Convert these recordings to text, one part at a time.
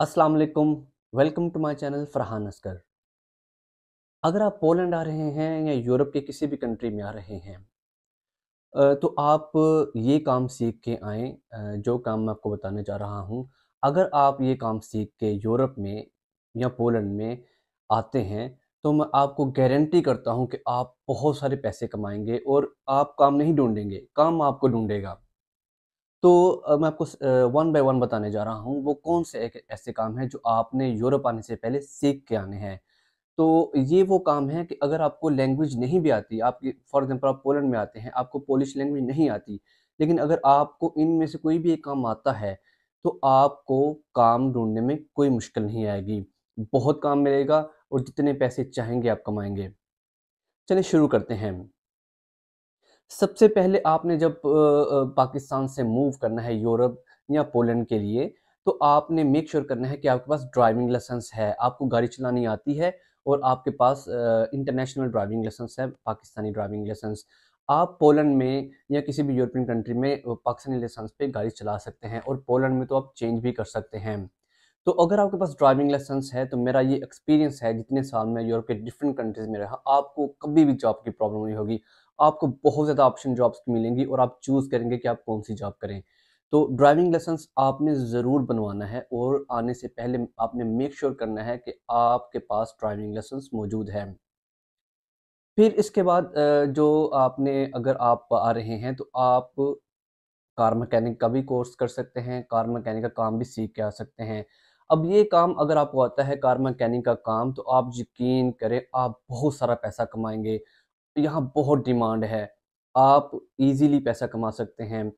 अस्सलाम वालेकुम welcome to my channel Farhan Askar अगर आप पोलैंड आ रहे हैं या यूरोप के किसी भी कंट्री में आ रहे हैं तो आप ये काम सीख के आएँ जो काम मैं आपको बताने जा रहा हूँ। अगर आप ये काम सीख के यूरोप में या पोलैंड में आते हैं, तो मैं आपको गारंटी करता हूँ कि आप बहुत सारे पैसे कमाएँगे और आप काम नहीं ढूँढेंगे, काम आपको ढूँढेगा। तो मैं आपको वन बाय वन बताने जा रहा हूँ, वो कौन से एक ऐसे काम हैं जो आपने यूरोप आने से पहले सीख के आने हैं। तो ये वो काम है कि अगर आपको लैंग्वेज नहीं भी आती, आपकी फॉर एग्ज़ाम्पल आप पोलैंड में आते हैं, आपको पोलिश लैंग्वेज नहीं आती, लेकिन अगर आपको इनमें से कोई भी एक काम आता है, तो आपको काम ढूँढने में कोई मुश्किल नहीं आएगी। बहुत काम मिलेगा और जितने पैसे चाहेंगे आप कमाएँगे चलिए शुरू करते हैं। सबसे पहले आपने जब पाकिस्तान से मूव करना है यूरोप या पोलैंड के लिए, तो आपने मेक श्योर sure करना है कि आपके पास ड्राइविंग लाइसेंस है, आपको गाड़ी चलानी आती है और आपके पास इंटरनेशनल ड्राइविंग लाइसेंस है, पाकिस्तानी ड्राइविंग लाइसेंस। आप पोलैंड में या किसी भी यूरोपियन कंट्री में पाकिस्तानी लाइसेंस पे गाड़ी चला सकते हैं और पोलैंड में तो आप चेंज भी कर सकते हैं। तो अगर आपके पास ड्राइविंग लाइसेंस है, तो मेरा ये एक्सपीरियंस है जितने साल में यूरोप के डिफरेंट कंट्रीज़ में रहा, आपको कभी भी जॉब की प्रॉब्लम नहीं होगी। आपको बहुत ज़्यादा ऑप्शन जॉब्स की मिलेंगी और आप चूज़ करेंगे कि आप कौन-सी जॉब करें। तो ड्राइविंग लाइसेंस आपने ज़रूर बनवाना है और आने से पहले आपने मेक श्योर sure करना है कि आपके पास ड्राइविंग लाइसेंस मौजूद है। फिर इसके बाद जो आपने अगर आप आ रहे हैं तो आप कार मैकेनिक का भी कोर्स कर सकते हैं, कार मैकेनिक का काम भी सीख के आ सकते हैं। अब ये काम अगर आपको आता है कार मैकेनिक का काम तो आप यकीन करें आप बहुत सारा पैसा कमाएँगे। यहाँ बहुत डिमांड है, आप इजीली पैसा कमा सकते हैं।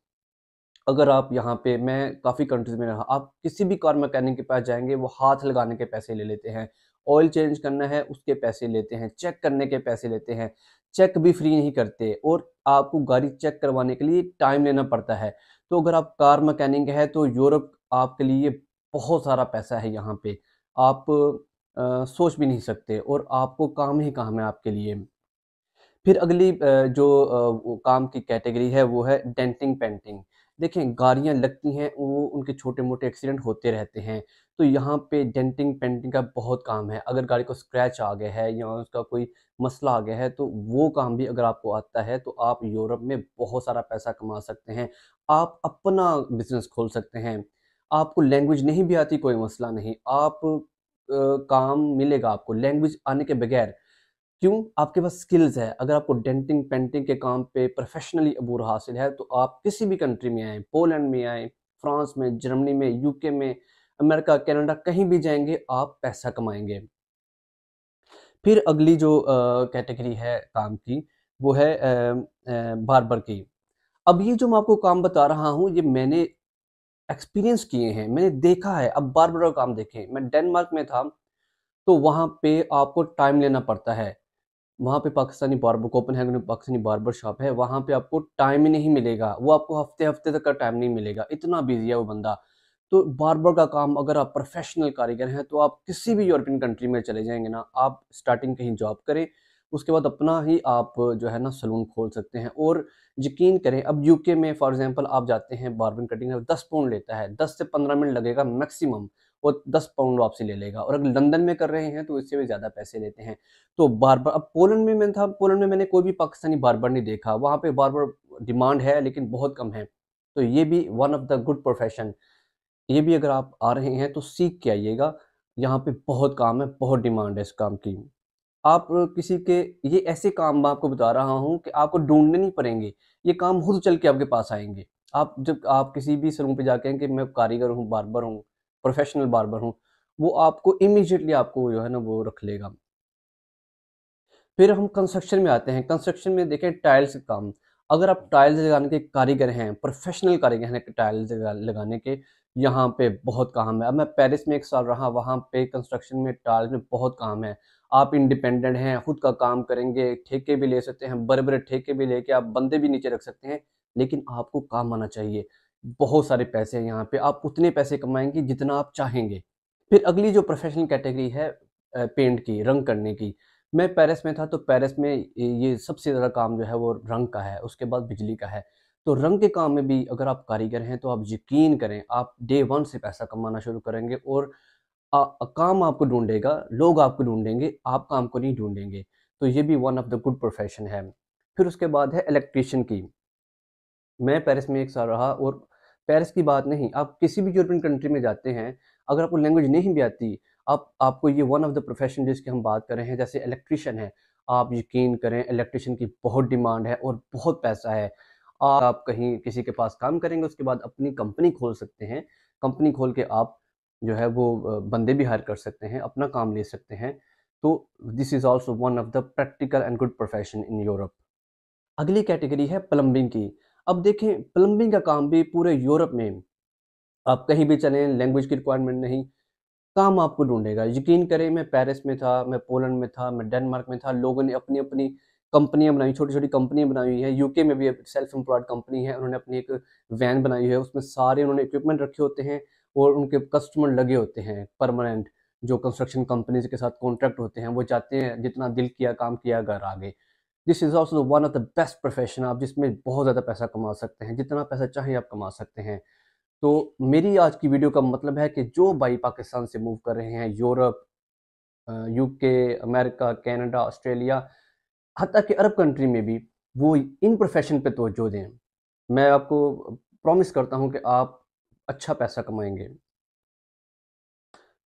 अगर आप यहाँ पे मैं काफ़ी कंट्रीज़ में रहा, आप किसी भी कार मैकेनिक के पास जाएँगे वो हाथ लगाने के पैसे ले लेते हैं। ऑयल चेंज करना है, उसके पैसे लेते हैं, चेक करने के पैसे लेते हैं। चेक भी फ्री नहीं करते और आपको गाड़ी चेक करवाने के लिए टाइम लेना पड़ता है। तो अगर आप कार मैकेनिक है तो यूरोप आपके लिए बहुत सारा पैसा है यहाँ पे। आप अ, सोच भी नहीं सकते और आपको काम ही काम है आपके लिए। फिर अगली जो काम की कैटेगरी है वो है डेंटिंग पेंटिंग। देखें गाड़ियाँ लगती हैं वो उनके छोटे-मोटे एक्सीडेंट होते रहते हैं। तो यहाँ पे डेंटिंग पेंटिंग का बहुत काम है। अगर गाड़ी को स्क्रैच आ गया है या उसका कोई मसला आ गया है तो वो काम भी अगर आपको आता है तो आप यूरोप में बहुत सारा पैसा कमा सकते हैं। आप अपना बिज़नेस खोल सकते हैं। आपको लैंग्वेज नहीं भी आती कोई मसला नहीं। आप अ, काम मिलेगा आपको लैंग्वेज आने के बगैर। क्यों? आपके पास स्किल्स है। अगर आपको डेंटिंग, पेंटिंग के काम पे प्रोफ़ेशनली अबूर हासिल है, तो आप किसी भी कंट्री में आए पोलैंड में आएँ, फ्रांस में, जर्मनी में, यूके में, अमेरिका, कनाडा कहीं भी जाएँगे आप पैसा कमाएँगे फिर अगली जो कैटेगरी है काम की, वो है बार्बर की। अब ये जो मैं आपको काम बता रहा हूँ, ये मैंने एक्सपीरियंस किए हैं, मैंने देखा है। अब बार्बर का काम देखें, मैं डेनमार्क में था, तो वहाँ पे आपको टाइम लेना पड़ता है। वहाँ पे पाकिस्तानी बार्बर कोपेनहेगन में पाकिस्तानी बार्बर शॉप है, वहाँ पे आपको टाइम ही नहीं मिलेगा। वो आपको हफ़्ते-हफ़्ते तक का टाइम नहीं मिलेगा, इतना बिज़ी है वो बंदा। तो बार्बर का काम अगर आप प्रोफ़ेशनल कारीगर हैं, तो आप किसी भी यूरोपियन कंट्री में चले जाएँगे ना, आप स्टार्टिंग कहीं जॉब करें, उसके बाद अपना ही आप जो है ना सलून खोल सकते हैं और यकीन करें अब यूके में फ़ॉर एग्ज़ाम्पल आप जाते हैं बार्बर कटिंग 10 पाउंड लेता है, 10 से 15 मिनट लगेगा मैक्सिमम और 10 पाउंड आपसे ले लेगा और अगर लंदन में कर रहे हैं, तो इससे भी ज़्यादा पैसे लेते हैं। तो बार बार अब पोलैंड में मैं था, पोलैंड में मैंने कोई भी पाकिस्तानी बार बार नहीं देखा। वहाँ पे बार डिमांड है लेकिन बहुत कम है। तो ये भी one of the good profession ये भी अगर आप आ रहे हैं तो सीख के आइएगा। यहाँ पे बहुत काम है, बहुत डिमांड है इस काम की। आप किसी के ये ऐसे काम मैं आपको बता रहा हूँ कि आपको ढूँढने नहीं पड़ेंगे। ये काम खुद चल के आपके पास आएँगे आप जब आप किसी भी सैलून पे जाके हैं कि मैं कारीगर हूँ, बार्बर हूँ, प्रोफ़ेशनल बार्बर हूँ, वो आपको इमीडिएटली आपको जो है ना वो रख लेगा। फिर हम कंस्ट्रक्शन में आते हैं। कंस्ट्रक्शन में देखें टाइल्स का काम। अगर आप टाइल्स लगाने के कारीगर हैं, प्रोफ़ेशनल कारीगर हैं टाइल्स लगाने के, यहाँ पे बहुत काम है। अब मैं पेरिस में एक साल रहा, वहाँ पे कंस्ट्रक्शन में टाइल्स में बहुत काम है। आप इंडिपेंडेंट हैं, खुद का काम करेंगे, ठेके भी ले सकते हैं, बड़े-बड़े ठेके भी लेके आप बंदे भी नीचे रख सकते हैं, लेकिन आपको काम आना चाहिए। बहुत सारे पैसे हैं यहाँ पे, आप उतने पैसे कमाएँगे जितना आप चाहेंगे। फिर अगली जो प्रोफ़ेशनल कैटेगरी है पेंट की, रंग करने की। मैं पेरिस में था तो पेरिस में ये सबसे ज़्यादा काम जो है वो रंग का है, उसके बाद बिजली का है। तो रंग के काम में भी अगर आप कारीगर हैं तो आप यकीन करें आप डे वन से पैसा कमाना शुरू करेंगे और आ, काम आपको ढूंढेगा लोग आपको ढूंढेंगे आप काम को नहीं ढूंढेंगे तो ये भी one of the good profession है फिर उसके बाद है इलेक्ट्रीशियन की मैं पेरिस में एक साल रहा और पेरिस की बात नहीं, आप किसी भी यूरोपियन कंट्री में जाते हैं, अगर आपको लैंग्वेज नहीं भी आती, आप, आपको ये वन ऑफ़ द प्रोफेशन जिसकी हम बात कर रहे हैं, जैसे इलेक्ट्रिशियन है, आप यकीन करें इलेक्ट्रिशियन की बहुत डिमांड है और बहुत पैसा है। आप कहीं किसी के पास काम करेंगे, उसके बाद अपनी कंपनी खोल सकते हैं कंपनी खोल के आप जो है वो बंदे भी हायर कर सकते हैं, अपना काम ले सकते हैं। तो this is also one of the practical and good profession in Europe अगली कैटेगरी है प्लम्बिंग की। अब देखें प्लम्बिंग का काम भी पूरे यूरोप में आप कहीं भी चलें लैंग्वेज की रिक्वायरमेंट नहीं, काम आपको ढूंढेगा। यकीन करें, मैं पेरिस में था, मैं पोलैंड में था, मैं डेनमार्क में था, लोगों ने अपनी अपनी कंपनियाँ बनाई छोटी छोटी कंपनियाँ बनाई हुई है यूके में भी सेल्फ एम्प्लॉयड कंपनी है, उन्होंने अपनी एक वैन बनाई है, उसमें सारे उन्होंने इक्विपमेंट रखे होते हैं और उनके कस्टमर लगे होते हैं परमानेंट जो कंस्ट्रक्शन कंपनीज़ के साथ कॉन्ट्रैक्ट होते हैं, वो चाहते हैं, जितना दिल किया, काम किया, घर आगे this is also one of the best profession आप जिसमें बहुत ज़्यादा पैसा कमा सकते हैं, जितना पैसा चाहें आप कमा सकते हैं। तो मेरी आज की वीडियो का मतलब है कि जो भाई पाकिस्तान से मूव कर रहे हैं, Europe UK America Canada Australia हती कि अरब कंट्री में भी, वो इन प्रोफेशन पे तोजो दें। मैं आपको प्रॉमिस करता हूँ कि आप अच्छा पैसा कमाएँगे।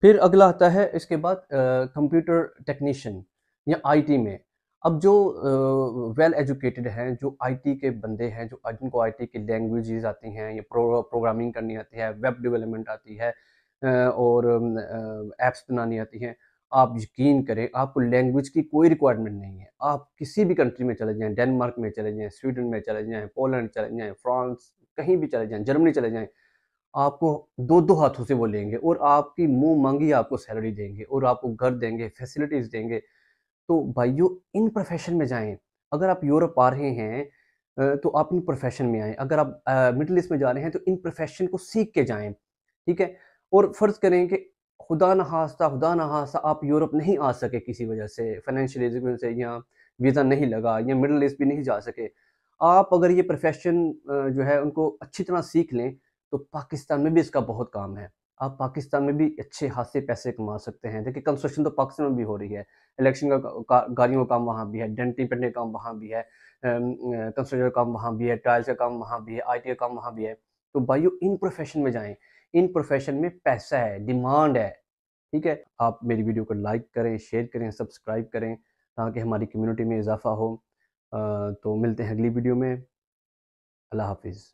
फिर अगला आता है, इसके बाद कंप्यूटर टेक्नीशियन या आईटी में। अब जो वेल एजुकेटेड हैं, जो आईटी के बंदे हैं, जो जिनको आईटी की लैंग्वेजेस आती हैं, या प्रो प्रोग्रामिंग करनी आती है वेब डेवलपमेंट आती है और एप्स बनानी आती हैं, आप यकीन करें, आपको लैंग्वेज की कोई रिक्वायरमेंट नहीं है। आप किसी भी कंट्री में चले जाएँ डेनमार्क में चले जाएँ स्वीडन में चले जाएँ पोलैंड चले जाएँ फ्रांस कहीं भी चले जाएँ जर्मनी चले जाएँ, आपको दो दो हाथों से वो लेंगे और आपकी मुँह मांगी आपको सैलरी देंगे और आपको घर देंगे फैसिलिटीज़ देंगे। तो भाइयों, इन प्रोफेशन में जाएँ। अगर आप यूरोप आ रहे हैं तो आप इन प्रोफेशन में आएँ। अगर आप मिडिल ईस्ट में जा रहे हैं तो इन प्रोफेशन को सीख के जाएँ, ठीक है? और फ़र्ज़ करें कि खुदा न हास्ता खुदा न हास्ता आप यूरोप नहीं आ सके किसी वजह से फाइनेंशियल एजुकेशन से, या वीज़ा नहीं लगा, या मिडिल ईस्ट भी नहीं जा सके। आप अगर ये प्रोफेशन जो है, उनको अच्छी तरह सीख लें तो पाकिस्तान में भी इसका बहुत काम है। आप पाकिस्तान में भी अच्छे खासे पैसे कमा सकते हैं। देखिए कंस्ट्रक्शन तो पाकिस्तान में भी हो रही है। इलेक्शन का, गाड़ियों का काम वहाँ भी है डेंटिंग पेंटिंग का काम वहाँ भी है कंस्ट्रक्शन का काम वहाँ भी है टाइल्स का काम वहाँ भी है आईटी का काम वहाँ भी है। तो भाइयों इन प्रोफेशन में जाएँ। इन प्रोफेशन में पैसा है डिमांड है ठीक है? आप मेरी वीडियो को लाइक करें शेयर करें सब्सक्राइब करें ताकि हमारी कम्युनिटी में इजाफा हो। तो मिलते हैं अगली वीडियो में। अल्लाह हाफिज़।